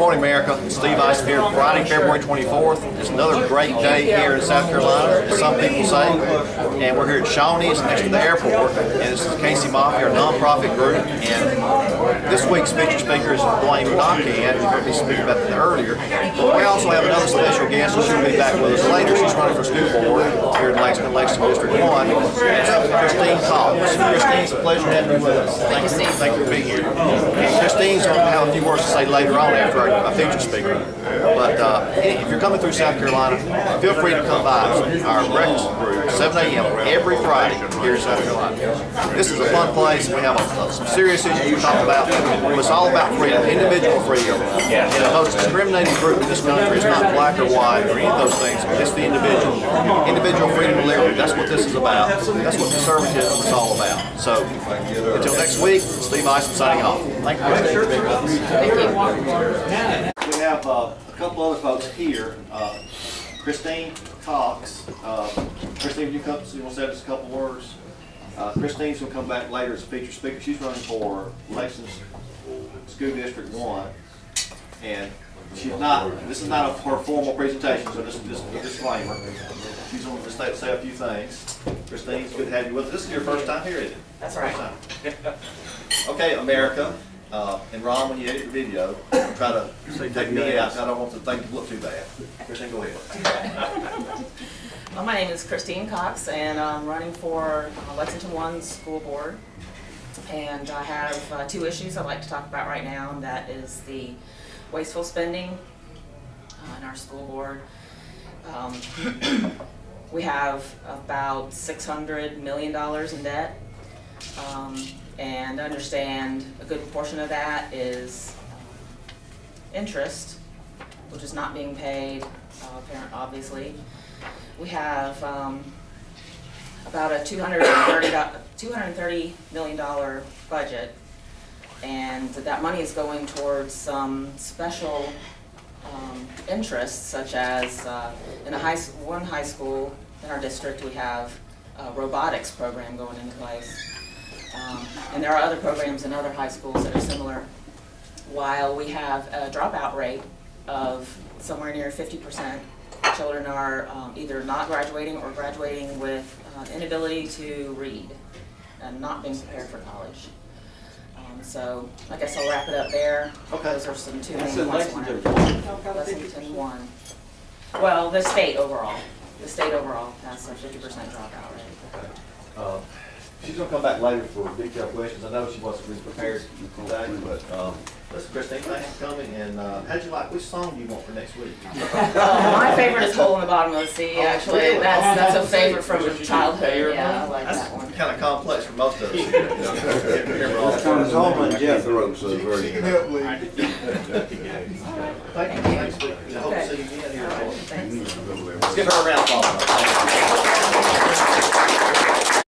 Good morning, America. Steve Ice here. Friday, February 24th. It's another great day here in South Carolina, as some people say. And we're here at Shoney's next to the airport. And this is Cayce Mafia, our nonprofit group. And this week's featured speaker is Dwayne Knockan. You heard me speak about that earlier. But we also have another special guest, and she'll be back with us later. She's running for school board here in Lexington, Lexington District 1. It's Christine Cox. Christine, it's a pleasure having you with us. Thank you, thank you for being here. Christine's going to have a few words to say later on after our a feature speaker. But uh, if you're coming through South Carolina, feel free to come by our breakfast group, 7 a.m. every Friday here in South Carolina. This is a fun place. We have a, some serious issues we talk about. It's all about freedom, individual freedom. And the most discriminating group in this country is not black or white or any of those things. It's the individual. Individual freedom and liberty. That's what this is about. That's what conservatism is all about. So until next week, Steve Isom signing off. Thank you. We have uh, a couple other folks here. Uh, Christine Cox. Uh, Christine, you come, you want to say just a couple words? Uh, Christine's going to come back later as a featured speaker. She's running for Lexington School District 1. And she's not, this is not a, her formal presentation, so just, just a disclaimer. She's going to just say, say a few things. Christine, it's good to have you with us. This is your first time here, isn't it? That's right. Okay, America, uh, and Ron, when you edit your video, try to take me out. I don't want the thing to look too bad. Christine, go ahead. Well, my name is Christine Cox, and I'm running for uh, Lexington One School Board. And I have uh, two issues I'd like to talk about right now, and that is the wasteful spending uh, in our school board. Um, We have about $600 million in debt. Um, And understand a good portion of that is interest, which is not being paid, uh, apparent, obviously. We have um, about a $230 $230 million budget, and that money is going towards some special um, interests, such as uh, in a high, one high school in our district, we have a robotics program going into place. Um, And there are other programs in other high schools that are similar, while we have a dropout rate of somewhere near fifty percent. Children are um, either not graduating or graduating with uh, inability to read and not being prepared for college. Um, So I guess I'll wrap it up there. Okay. Those are some two That's main in points. I wanted to- Lexington. Lexington one. Well, the state overall, the state overall has a fifty percent dropout rate. Uh, She's gonna come back later for detailed questions. I know she wasn't really prepared today, but, um, listen, Christine, thanks for coming, and, uh, how'd you like, which song do you want for next week? Uh, My favorite is Hole in the Bottom of the Sea, Oh, actually. really? That's, that's a favorite from Would you childhood, yeah, I like That's that one. kinda complex for most of us. Can't remember all the It's words. Holman Jethro, so very. Thank you, thanks, I hope to see you again here. Thanks. Let's give her a round of applause.